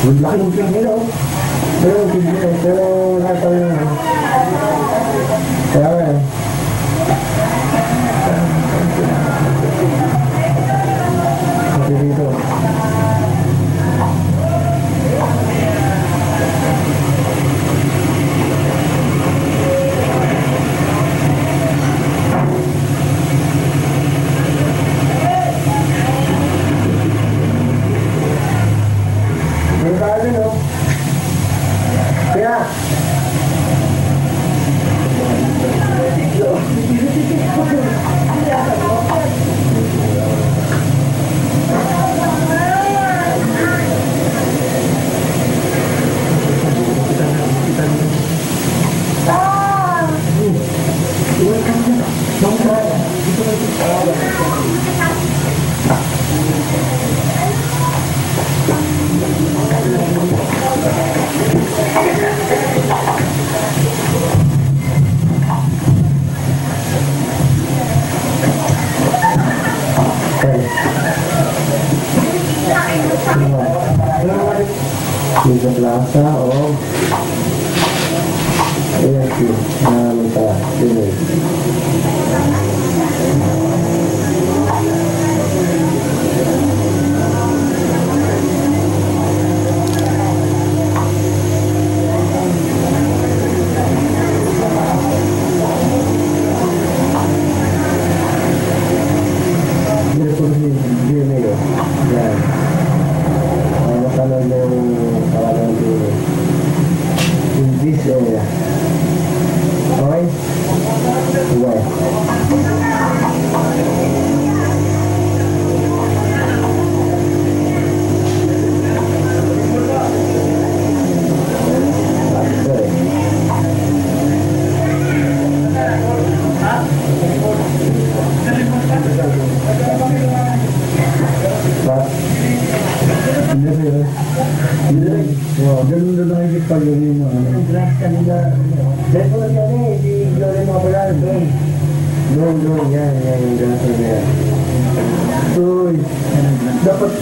Laki ng pinero. Pero, pero, pero, lahat tayo Dito plaza o AFC na magta Pinoy. Thank you. Ha? Hindi rin. Hindi rin. Wow, ganun na nakikip pa yun yung ano. Grass kanila. Ano. Dahil po na kami, si Gloria Mabalan. Doon. Doon, doon. Yan, yan. Yung grass na yan. Uy. Dapat...